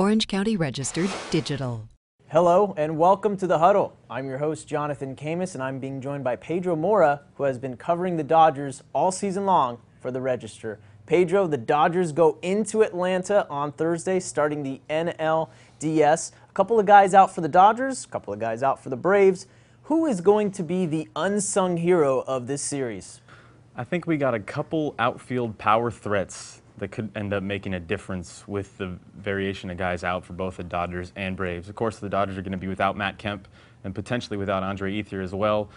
Orange County Registered Digital. Hello and welcome to the Huddle. I'm your host Jonathan Khamis and I'm being joined by Pedro Moura who has been covering the Dodgers all season long for the Register. Pedro, the Dodgers go into Atlanta on Thursday starting the NLDS. A couple of guys out for the Dodgers, a couple of guys out for the Braves. Who is going to be the unsung hero of this series? I think we got a couple outfield power threats that could end up making a difference with the variation of guys out for both the Dodgers and Braves. Of course, the Dodgers are going to be without Matt Kemp and potentially without Andre Ethier as well.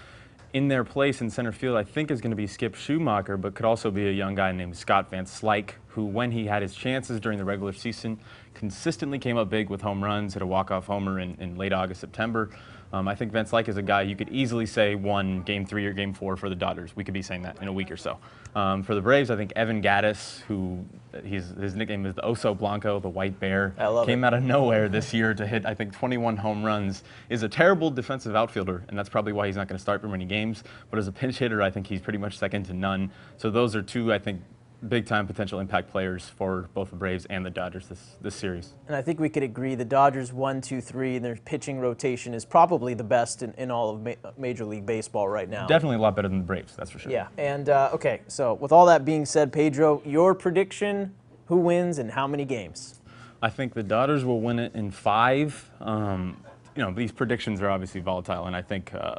In their place in center field, I think is going to be Skip Schumaker, but could also be a young guy named Scott Van Slyke, who, when he had his chances during the regular season, consistently came up big with home runs, hit a walk-off homer in, in late August, September. Um, I think Van Slyke is a guy you could easily say won game three or game four for the Dodgers. We could be saying that in a week or so. Um, for the Braves, I think Evan Gattis, who his nickname is the Oso Blanco, the White Bear, came it. out of nowhere this year to hit, I think, 21 home runs, is a terrible defensive outfielder, and that's probably why he's not going to start for many games. But as a pinch hitter, I think he's pretty much second to none. So those are two, I think, big time potential impact players for both the Braves and the Dodgers this, this series. And I think we could agree the Dodgers one, two, three, and their pitching rotation is probably the best in, in all of ma Major League Baseball right now. Definitely a lot better than the Braves, that's for sure. Yeah, and uh, okay, so with all that being said, Pedro, your prediction who wins and how many games? I think the Dodgers will win it in five. Um, you know, these predictions are obviously volatile, and I think. Uh,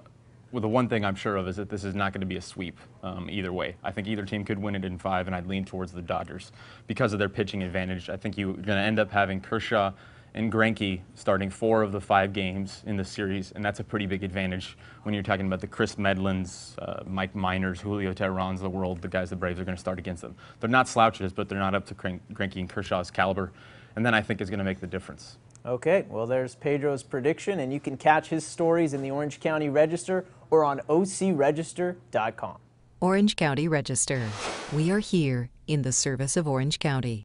well, the one thing I'm sure of is that this is not going to be a sweep um, either way. I think either team could win it in five, and I'd lean towards the Dodgers because of their pitching advantage. I think you're going to end up having Kershaw and Greinke starting four of the five games in the series, and that's a pretty big advantage when you're talking about the Chris Medlens, uh, Mike Minors, Julio Teherans of the world, the guys the Braves are going to start against them. They're not slouches, but they're not up to Greinke and Kershaw's caliber, and then I think is going to make the difference. Okay, well, there's Pedro's prediction, and you can catch his stories in the Orange County Register or on ocregister.com. Orange County Register. We are here in the service of Orange County.